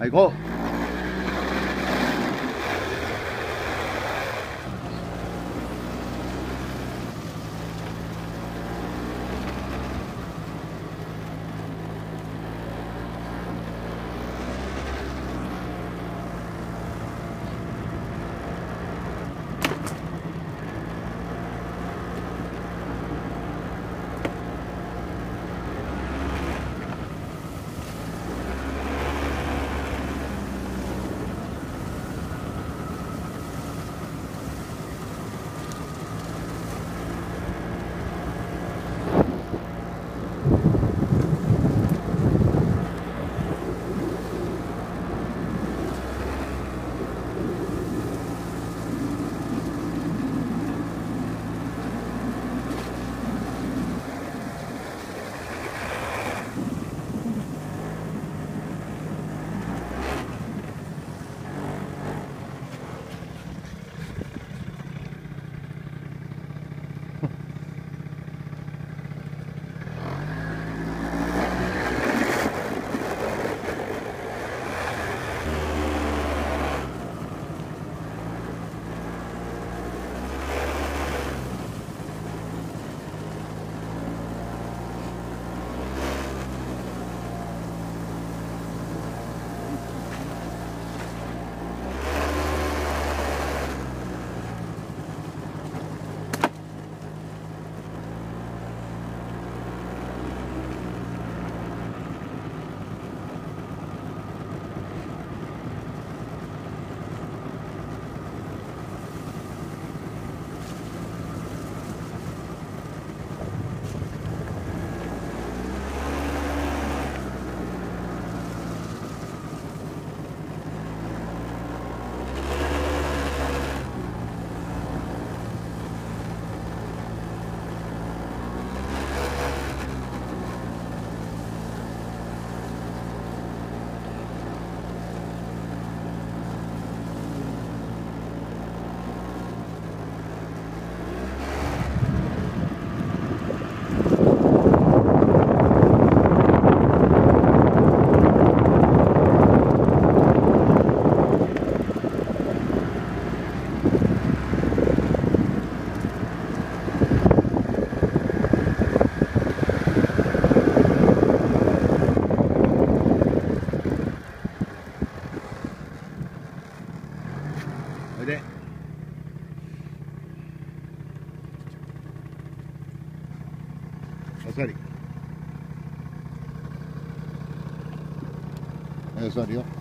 系嗰、那个。で。お座り。お座りよ。